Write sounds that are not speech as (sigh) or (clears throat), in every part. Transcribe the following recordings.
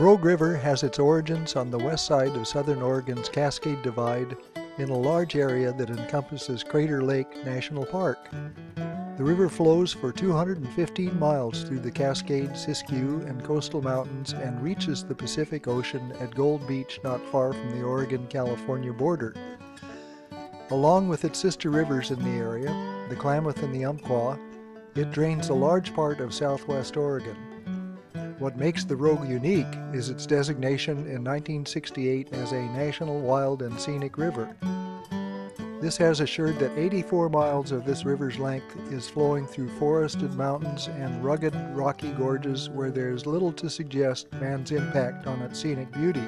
Rogue River has its origins on the west side of southern Oregon's Cascade Divide in a large area that encompasses Crater Lake National Park. The river flows for 215 miles through the Cascade, Siskiyou, and coastal mountains and reaches the Pacific Ocean at Gold Beach not far from the Oregon-California border. Along with its sister rivers in the area, the Klamath and the Umpqua, it drains a large part of southwest Oregon. What makes the Rogue unique is its designation in 1968 as a National Wild and Scenic River. This has assured that 84 miles of this river's length is flowing through forested mountains and rugged, rocky gorges where there's little to suggest man's impact on its scenic beauty.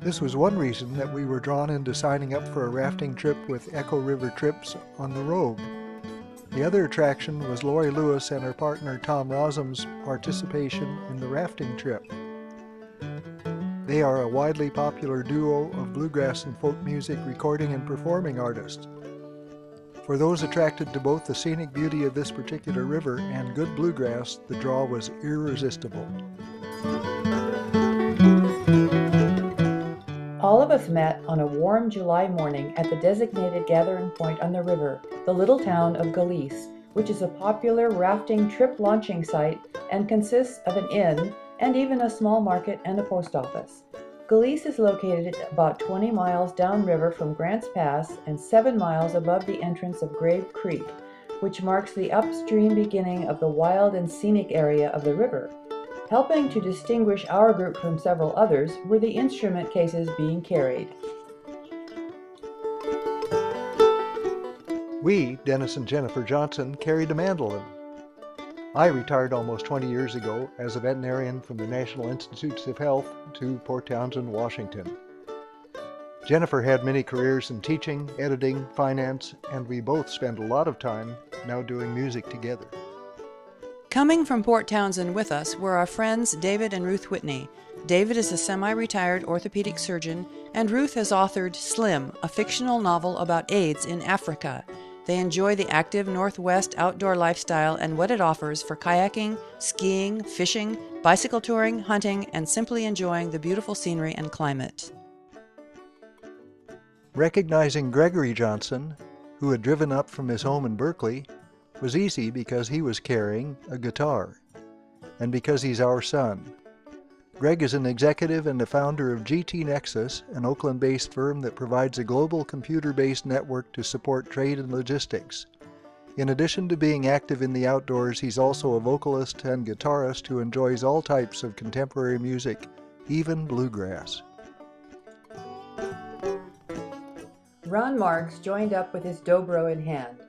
This was one reason that we were drawn into signing up for a rafting trip with Echo River Trips on the Rogue. The other attraction was Laurie Lewis and her partner Tom Rozum's participation in the rafting trip. They are a widely popular duo of bluegrass and folk music recording and performing artists. For those attracted to both the scenic beauty of this particular river and good bluegrass, the draw was irresistible. All of us met on a warm July morning at the designated gathering point on the river, the little town of Galice, which is a popular rafting trip launching site and consists of an inn and even a small market and a post office. Galice is located about 20 miles downriver from Grants Pass and 7 miles above the entrance of Grave Creek, which marks the upstream beginning of the wild and scenic area of the river. Helping to distinguish our group from several others were the instrument cases being carried. We, Dennis and Jennifer Johnsen, carried a mandolin. I retired almost 20 years ago as a veterinarian from the National Institutes of Health to Port Townsend, Washington. Jennifer had many careers in teaching, editing, finance, and we both spend a lot of time now doing music together. Coming from Port Townsend with us were our friends David and Ruth Whitney. David is a semi retired orthopedic surgeon, and Ruth has authored Slim, a fictional novel about AIDS in Africa. They enjoy the active Northwest outdoor lifestyle and what it offers for kayaking, skiing, fishing, bicycle touring, hunting, and simply enjoying the beautiful scenery and climate. Recognizing Gregory Johnsen, who had driven up from his home in Berkeley, was easy because he was carrying a guitar and because he's our son. Greg is an executive and the founder of GT Nexus, an Oakland based firm that provides a global computer based network to support trade and logistics. In addition to being active in the outdoors, he's also a vocalist and guitarist who enjoys all types of contemporary music, even bluegrass. Ron Marks joined up with his dobro in hand.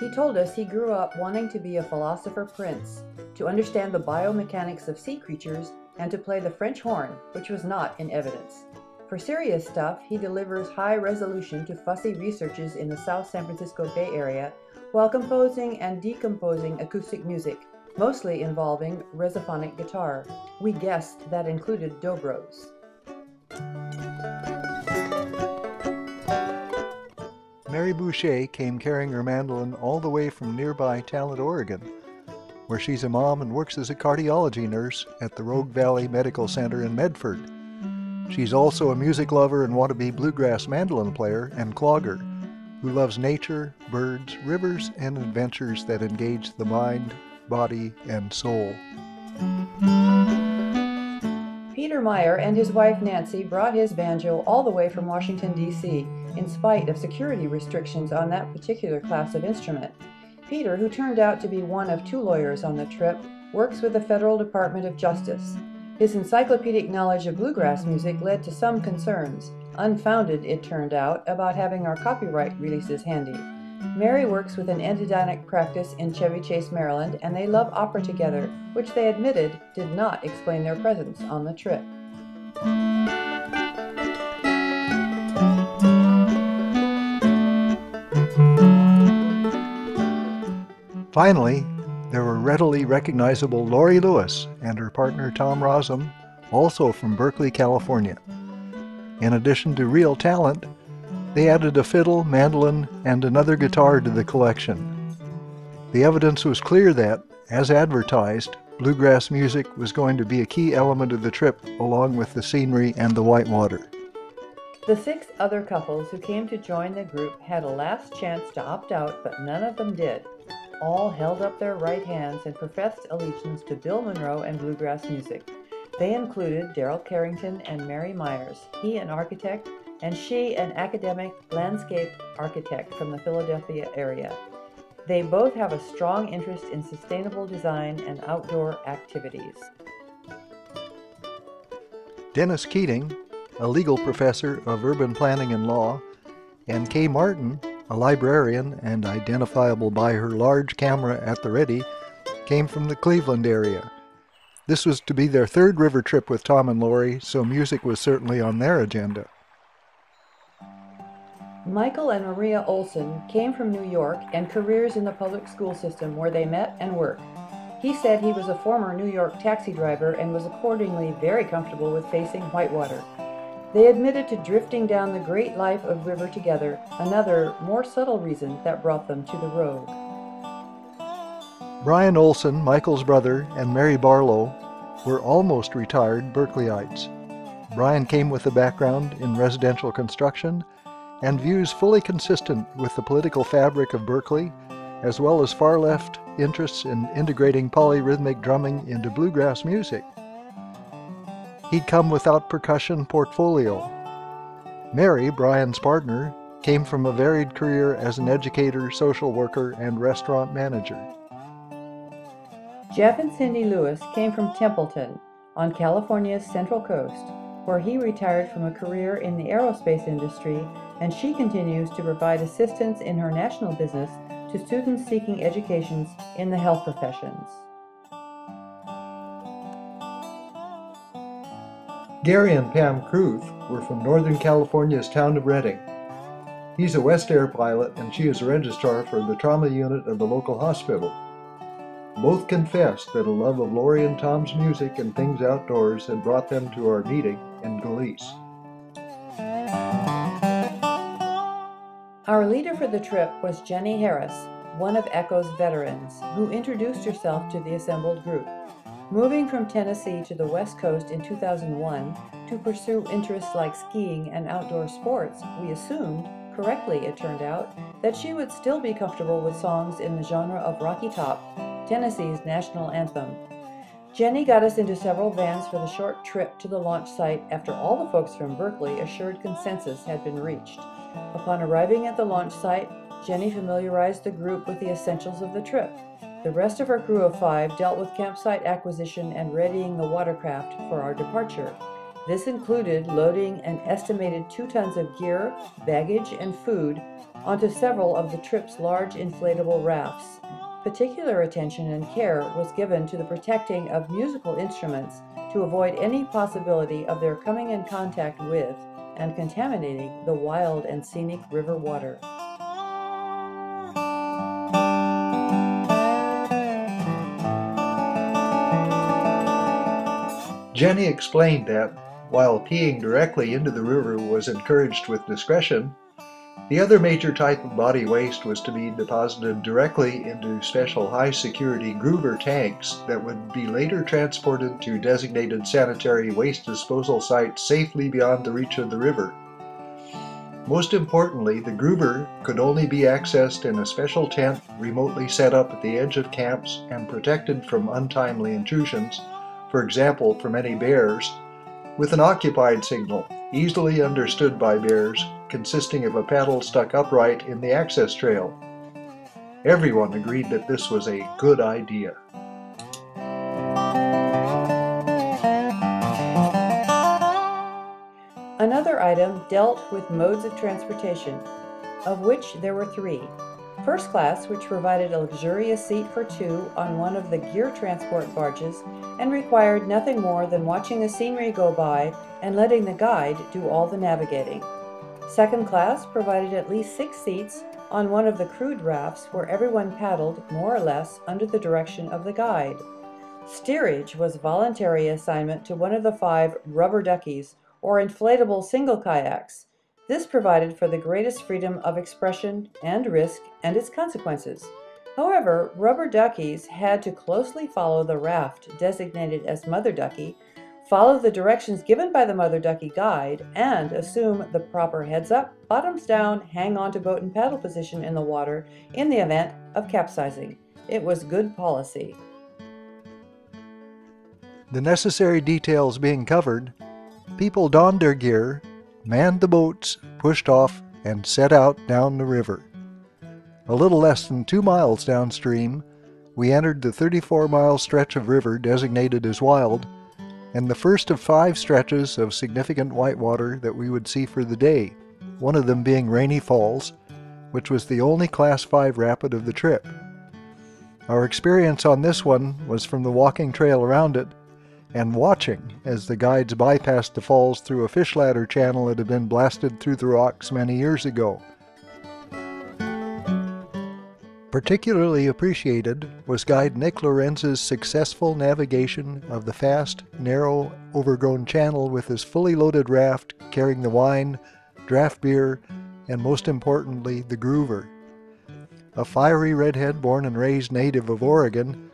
He told us he grew up wanting to be a philosopher prince, to understand the biomechanics of sea creatures, and to play the French horn, which was not in evidence. For serious stuff, he delivers high resolution to fussy researchers in the South San Francisco Bay Area while composing and decomposing acoustic music, mostly involving resophonic guitar. We guessed that included dobros. Mary Boucher came carrying her mandolin all the way from nearby Talent, Oregon, where she's a mom and works as a cardiology nurse at the Rogue Valley Medical Center in Medford. She's also a music lover and wannabe bluegrass mandolin player and clogger who loves nature, birds, rivers, and adventures that engage the mind, body, and soul. Peter Meyer and his wife Nancy brought his banjo all the way from Washington, D.C in spite of security restrictions on that particular class of instrument. Peter, who turned out to be one of two lawyers on the trip, works with the Federal Department of Justice. His encyclopedic knowledge of bluegrass music led to some concerns, unfounded it turned out, about having our copyright releases handy. Mary works with an endodontic practice in Chevy Chase, Maryland, and they love opera together, which they admitted did not explain their presence on the trip. Finally, there were readily recognizable Laurie Lewis and her partner Tom Rozum, also from Berkeley, California. In addition to real talent, they added a fiddle, mandolin, and another guitar to the collection. The evidence was clear that, as advertised, Bluegrass music was going to be a key element of the trip, along with the scenery and the white water. The six other couples who came to join the group had a last chance to opt out, but none of them did. All held up their right hands and professed allegiance to Bill Monroe and bluegrass music. They included Darrell Carrington and Mary Myers, he an architect, and she an academic landscape architect from the Philadelphia area. They both have a strong interest in sustainable design and outdoor activities. Dennis Keating, a legal professor of urban planning and law, and Kay Martin, a librarian and identifiable by her large camera at the ready, came from the Cleveland area. This was to be their third river trip with Tom and Laurie, so music was certainly on their agenda. Michael and Maria Olson came from New York and careers in the public school system where they met and worked. He said he was a former New York taxi driver and was accordingly very comfortable with facing Whitewater. They admitted to drifting down the great life of river together, another, more subtle reason that brought them to the road. Brian Olson, Michael's brother, and Mary Barlow were almost retired Berkeleyites. Brian came with a background in residential construction and views fully consistent with the political fabric of Berkeley, as well as far left interests in integrating polyrhythmic drumming into bluegrass music. He'd come without percussion portfolio. Mary, Brian's partner, came from a varied career as an educator, social worker, and restaurant manager. Jeff and Cindy Lewis came from Templeton on California's Central Coast, where he retired from a career in the aerospace industry and she continues to provide assistance in her national business to students seeking educations in the health professions. Gary and Pam Kruth were from Northern California's town of Redding. He's a West Air pilot and she is a registrar for the trauma unit of the local hospital. Both confessed that a love of Laurie and Tom's music and things outdoors had brought them to our meeting in Galice. Our leader for the trip was Jenny Harris, one of ECHO's veterans, who introduced herself to the assembled group. Moving from Tennessee to the West Coast in 2001 to pursue interests like skiing and outdoor sports, we assumed, correctly it turned out, that she would still be comfortable with songs in the genre of Rocky Top, Tennessee's national anthem. Jenny got us into several vans for the short trip to the launch site after all the folks from Berkeley assured consensus had been reached. Upon arriving at the launch site, Jenny familiarized the group with the essentials of the trip. The rest of our crew of five dealt with campsite acquisition and readying the watercraft for our departure. This included loading an estimated two tons of gear, baggage, and food onto several of the trip's large inflatable rafts. Particular attention and care was given to the protecting of musical instruments to avoid any possibility of their coming in contact with and contaminating the wild and scenic river water. Jenny explained that, while peeing directly into the river was encouraged with discretion, the other major type of body waste was to be deposited directly into special high security Groover tanks that would be later transported to designated sanitary waste disposal sites safely beyond the reach of the river. Most importantly, the Groover could only be accessed in a special tent remotely set up at the edge of camps and protected from untimely intrusions, for example from any bears, with an occupied signal, easily understood by bears, consisting of a paddle stuck upright in the access trail. Everyone agreed that this was a good idea. Another item dealt with modes of transportation, of which there were three. First class, which provided a luxurious seat for two on one of the gear transport barges and required nothing more than watching the scenery go by and letting the guide do all the navigating. Second class provided at least six seats on one of the crude rafts where everyone paddled more or less under the direction of the guide. Steerage was voluntary assignment to one of the five rubber duckies or inflatable single kayaks. This provided for the greatest freedom of expression and risk and its consequences. However, rubber duckies had to closely follow the raft designated as Mother Ducky, follow the directions given by the Mother Ducky guide, and assume the proper heads up, bottoms down, hang on to boat and paddle position in the water in the event of capsizing. It was good policy. The necessary details being covered, people donned their gear, manned the boats, pushed off, and set out down the river. A little less than two miles downstream, we entered the 34 mile stretch of river designated as wild, and the first of five stretches of significant whitewater that we would see for the day, one of them being Rainy Falls, which was the only Class 5 rapid of the trip. Our experience on this one was from the walking trail around it and watching as the guides bypassed the falls through a fish ladder channel that had been blasted through the rocks many years ago. Particularly appreciated was guide Nick Lorenz's successful navigation of the fast, narrow, overgrown channel with his fully loaded raft carrying the wine, draft beer, and most importantly, the groover. A fiery redhead born and raised native of Oregon,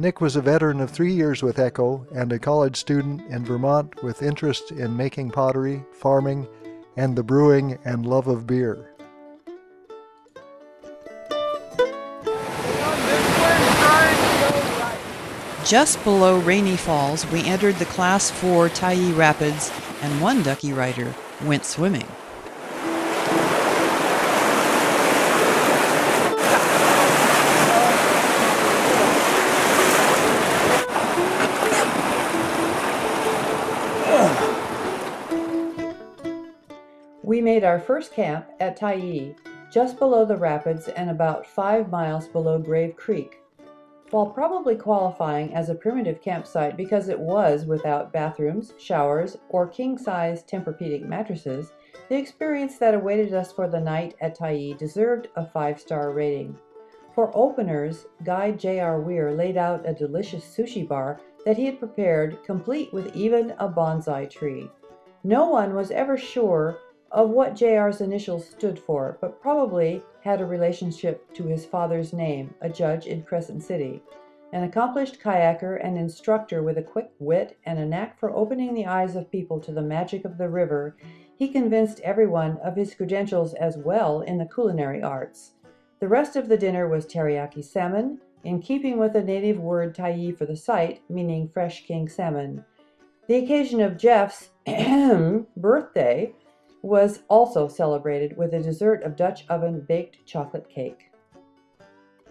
Nick was a veteran of three years with Echo and a college student in Vermont with interest in making pottery, farming, and the brewing and love of beer. Just below Rainy Falls, we entered the Class 4 Tyee Rapids, and one ducky rider went swimming. Made our first camp at Tyee, just below the rapids and about five miles below Grave Creek. While probably qualifying as a primitive campsite because it was without bathrooms, showers, or king-size Tempur-Pedic mattresses, the experience that awaited us for the night at Tyee deserved a five-star rating. For openers, guide J.R. Weir laid out a delicious sushi bar that he had prepared, complete with even a bonsai tree. No one was ever sure of what JR's initials stood for, but probably had a relationship to his father's name, a judge in Crescent City. An accomplished kayaker and instructor with a quick wit and a knack for opening the eyes of people to the magic of the river, he convinced everyone of his credentials as well in the culinary arts. The rest of the dinner was teriyaki salmon, in keeping with the native word Tyee for the site, meaning fresh king salmon. The occasion of Jeff's (clears throat) birthday was also celebrated with a dessert of Dutch oven baked chocolate cake.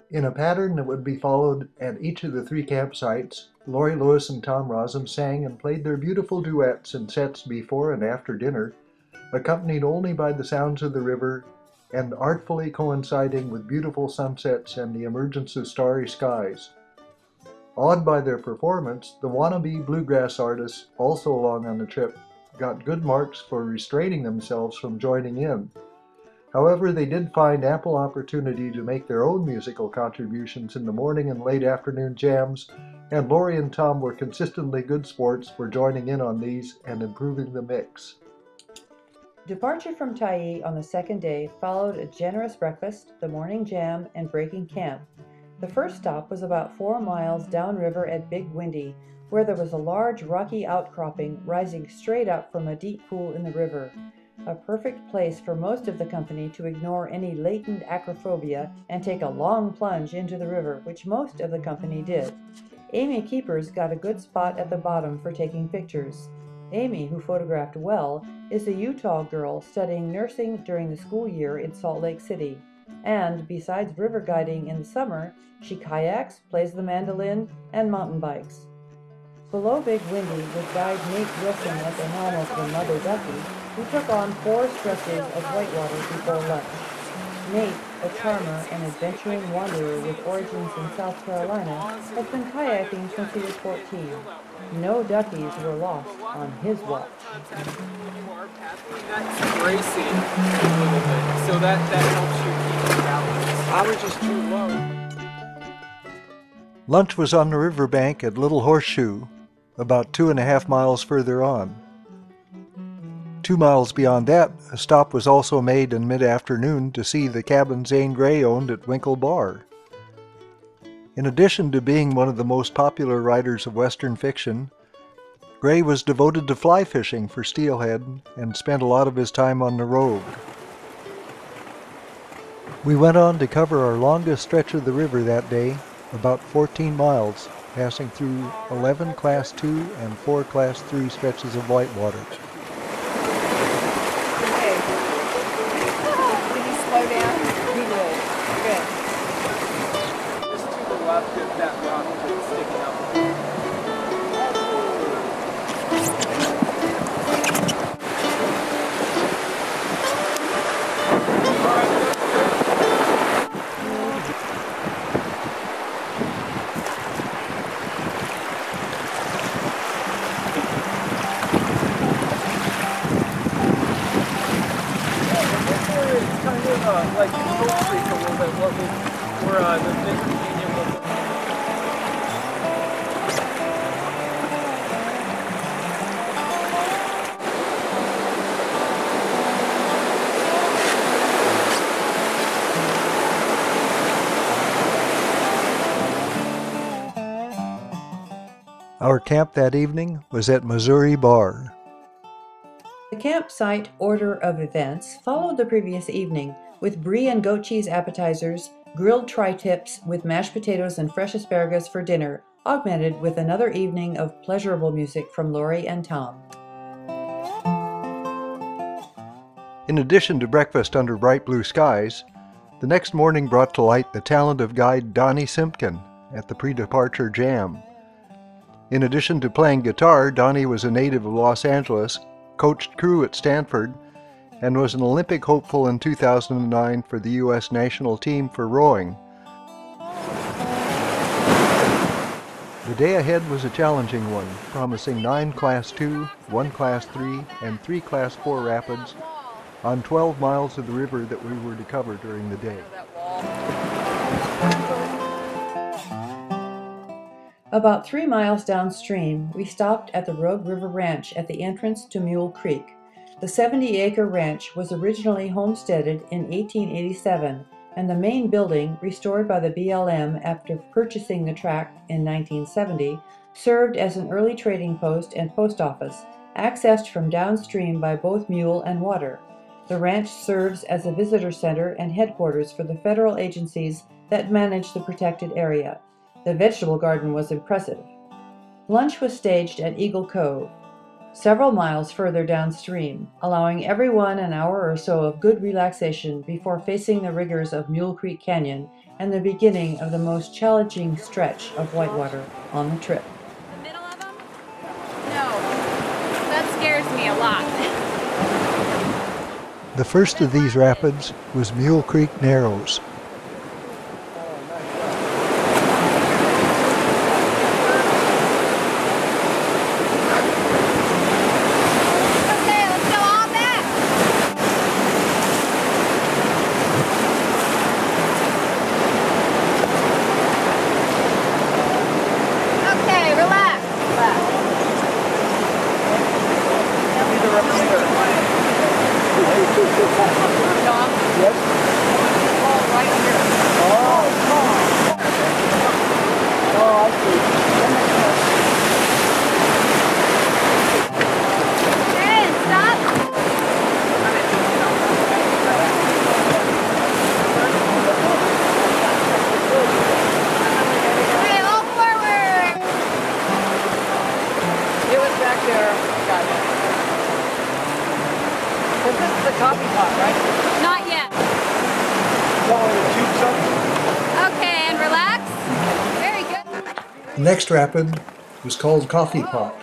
In a pattern that would be followed at each of the three campsites, Laurie Lewis and Tom Rozum sang and played their beautiful duets and sets before and after dinner, accompanied only by the sounds of the river and artfully coinciding with beautiful sunsets and the emergence of starry skies. Awed by their performance, the wannabe bluegrass artists, also along on the trip, got good marks for restraining themselves from joining in. However, they did find ample opportunity to make their own musical contributions in the morning and late afternoon jams, and Laurie and Tom were consistently good sports for joining in on these and improving the mix. Departure from Tyee on the second day followed a generous breakfast, the morning jam, and breaking camp. The first stop was about four miles downriver at Big Windy, where there was a large rocky outcropping rising straight up from a deep pool in the river. A perfect place for most of the company to ignore any latent acrophobia and take a long plunge into the river, which most of the company did. Amy Keepers got a good spot at the bottom for taking pictures. Amy, who photographed well, is a Utah girl studying nursing during the school year in Salt Lake City. And besides river guiding in the summer, she kayaks, plays the mandolin, and mountain bikes. Below Big Windy was guide Nate Wilson at the helm of the Mother Ducky, who took on four stretches of whitewater before lunch. Nate, a charmer and adventuring wanderer with origins in South Carolina, has been kayaking since he was 14. No duckies were lost on his watch. That's racing a little bit, so that, that helps you keep balance. I was just too low. Lunch was on the riverbank at Little Horseshoe, about two and a half miles further on. Two miles beyond that, a stop was also made in mid afternoon to see the cabin Zane Grey owned at Winkle Bar. In addition to being one of the most popular writers of Western fiction, Grey was devoted to fly fishing for steelhead and spent a lot of his time on the road. We went on to cover our longest stretch of the river that day, about 14 miles, passing through 11 Class 2 and 4 Class 3 stretches of whitewater. Okay. Our camp that evening was at Missouri Bar. The campsite order of events followed the previous evening with brie and goat cheese appetizers, grilled tri-tips with mashed potatoes and fresh asparagus for dinner, augmented with another evening of pleasurable music from Laurie and Tom. In addition to breakfast under bright blue skies, the next morning brought to light the talent of guide Donnie Simpkin at the pre-departure jam. In addition to playing guitar, Donnie was a native of Los Angeles, coached crew at Stanford, and was an Olympic hopeful in 2009 for the U.S. national team for rowing. The day ahead was a challenging one, promising nine Class 2, one Class 3, and three Class 4 rapids on 12 miles of the river that we were to cover during the day. About three miles downstream, we stopped at the Rogue River Ranch at the entrance to Mule Creek. The 70 acre ranch was originally homesteaded in 1887, and the main building, restored by the BLM after purchasing the tract in 1970, served as an early trading post and post office, accessed from downstream by both mule and water. The ranch serves as a visitor center and headquarters for the federal agencies that manage the protected area. The vegetable garden was impressive. Lunch was staged at Eagle Cove, several miles further downstream, allowing everyone an hour or so of good relaxation before facing the rigors of Mule Creek Canyon and the beginning of the most challenging stretch of whitewater on the trip. The middle of them? No. That scares me a lot. The first of these rapids was Mule Creek Narrows. Okay, let's go on back. Okay, relax. Relax. Hey, stop. Okay, all forward. It was back there. Got it. This is the coffee pot, right? Not yet. Okay, and relax. Very good. The next rapid was called Coffee Pot,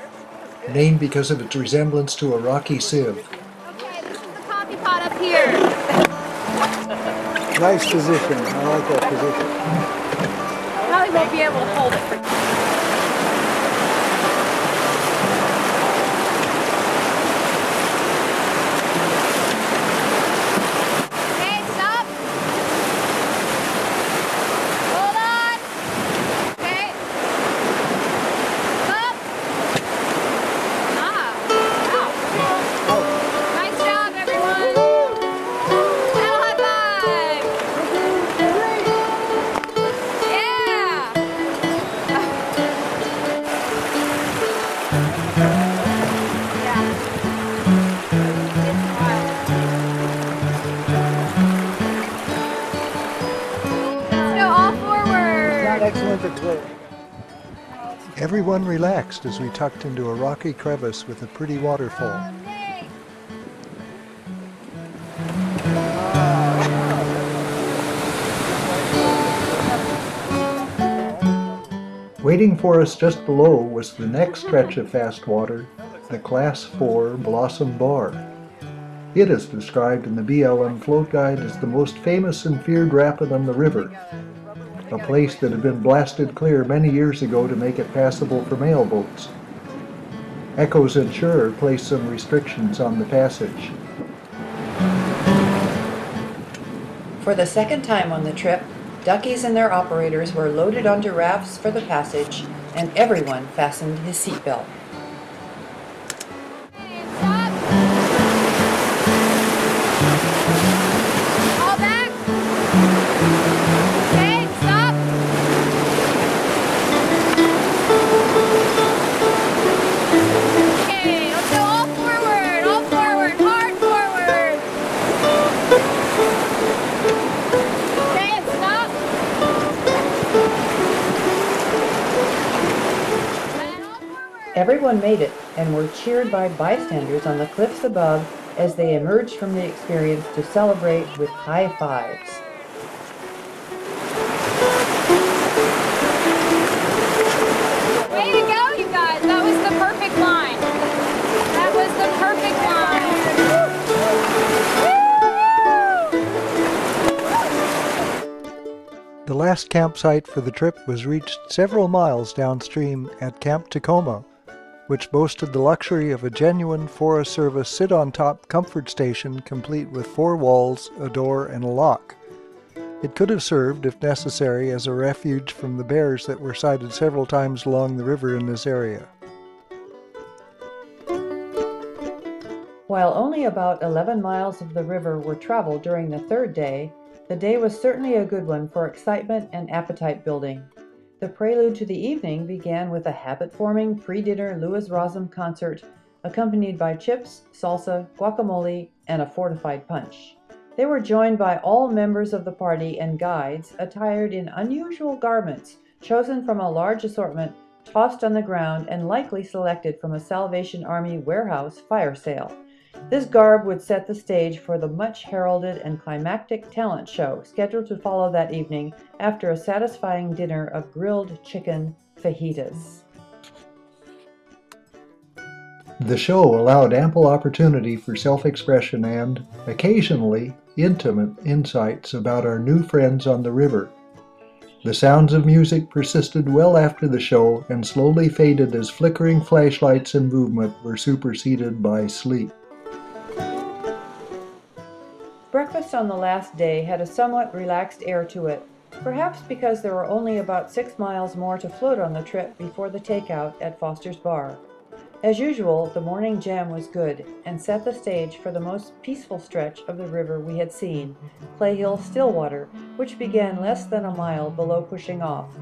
named because of its resemblance to a rocky sieve. Okay, this is the coffee pot up here. Nice position. I like that position. Probably won't be able to hold it for Everyone relaxed as we tucked into a rocky crevice with a pretty waterfall. Waiting for us just below was the next stretch of fast water, the Class 4 Blossom Bar. It is described in the BLM Float Guide as the most famous and feared rapid on the river, a place that had been blasted clear many years ago to make it passable for mail boats. Echo's insurer placed some restrictions on the passage. For the second time on the trip, Duckies and their operators were loaded onto rafts for the passage, and everyone fastened his seatbelt. Everyone made it and were cheered by bystanders on the cliffs above as they emerged from the experience to celebrate with high fives. Way to go, you guys. That was the perfect line. That was the perfect line. The last campsite for the trip was reached several miles downstream at Camp Tacoma, which boasted the luxury of a genuine Forest Service sit on top comfort station complete with four walls, a door, and a lock. It could have served, if necessary, as a refuge from the bears that were sighted several times along the river in this area. While only about 11 miles of the river were traveled during the third day, the day was certainly a good one for excitement and appetite building. The prelude to the evening began with a habit forming pre dinner Lewis Rozum concert, accompanied by chips, salsa, guacamole, and a fortified punch. They were joined by all members of the party and guides attired in unusual garments chosen from a large assortment tossed on the ground and likely selected from a Salvation Army warehouse fire sale. This garb would set the stage for the much heralded and climactic talent show scheduled to follow that evening after a satisfying dinner of grilled chicken fajitas. The show allowed ample opportunity for self expression and, occasionally, intimate insights about our new friends on the river. The sounds of music persisted well after the show and slowly faded as flickering flashlights and movement were superseded by sleep. Breakfast on the last day had a somewhat relaxed air to it, perhaps because there were only about six miles more to float on the trip before the takeout at Foster's Bar. As usual, the morning jam was good and set the stage for the most peaceful stretch of the river we had seen, Clay Hill Stillwater, which began less than a mile below pushing off.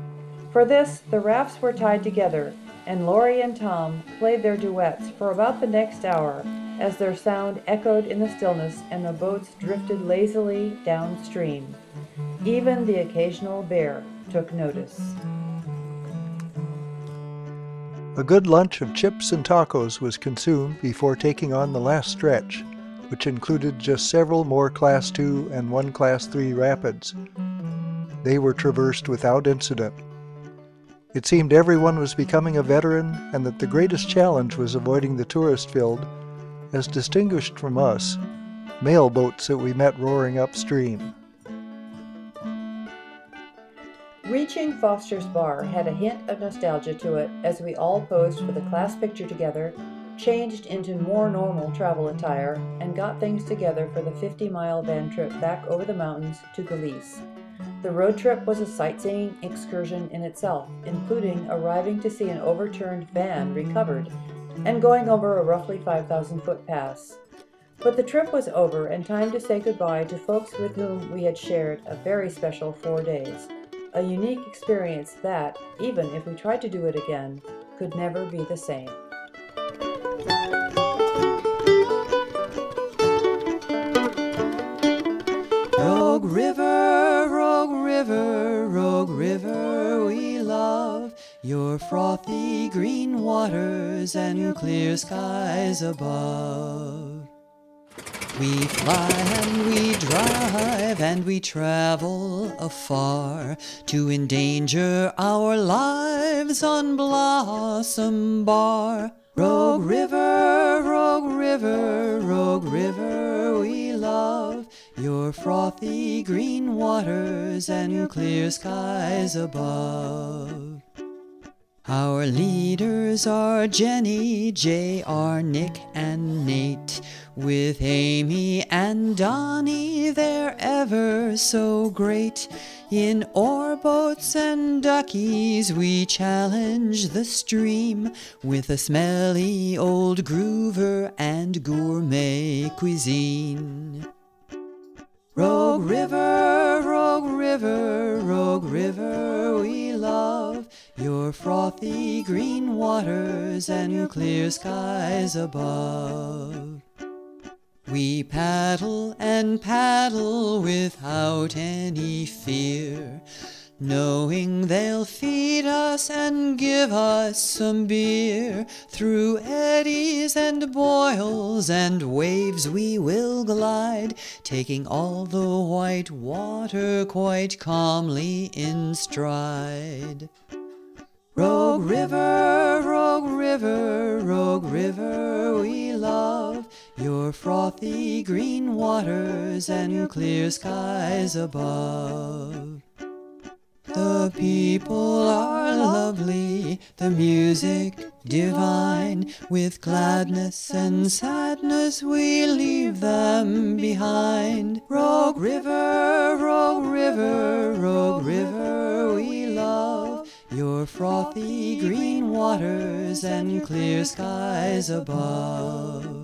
For this, the rafts were tied together, and Laurie and Tom played their duets for about the next hour as their sound echoed in the stillness and the boats drifted lazily downstream. Even the occasional bear took notice. A good lunch of chips and tacos was consumed before taking on the last stretch, which included just several more Class 2 and one Class 3 rapids. They were traversed without incident. It seemed everyone was becoming a veteran and that the greatest challenge was avoiding the tourist filled, as distinguished from us, mail boats that we met roaring upstream. Reaching Foster's Bar had a hint of nostalgia to it as we all posed for the class picture together, changed into more normal travel attire, and got things together for the 50 mile van trip back over the mountains to Galice. The road trip was a sightseeing excursion in itself, including arriving to see an overturned van recovered and going over a roughly 5,000 foot pass. But the trip was over and time to say goodbye to folks with whom we had shared a very special four days. A unique experience that, even if we tried to do it again, could never be the same. Your frothy green waters and clear skies above. We fly and we drive and we travel afar to endanger our lives on Blossom Bar. Rogue River, Rogue River, Rogue River we love, your frothy green waters and clear skies above. Our leaders are Jenny, J.R., Nick, and Nate. With Amy and Donnie, they're ever so great. In oar boats and duckies, we challenge the stream with a smelly old groover and gourmet cuisine. Rogue River, Rogue River, Rogue River, we love your frothy green waters and clear skies above. We paddle and paddle without any fear, knowing they'll feed us and give us some beer. Through eddies and boils and waves we will glide, taking all the white water quite calmly in stride. Rogue River, Rogue River, Rogue River, we love your frothy green waters and clear skies above. The people are lovely, the music divine. With gladness and sadness we leave them behind. Rogue River, Rogue River, Rogue River, we your frothy green waters and clear skies above.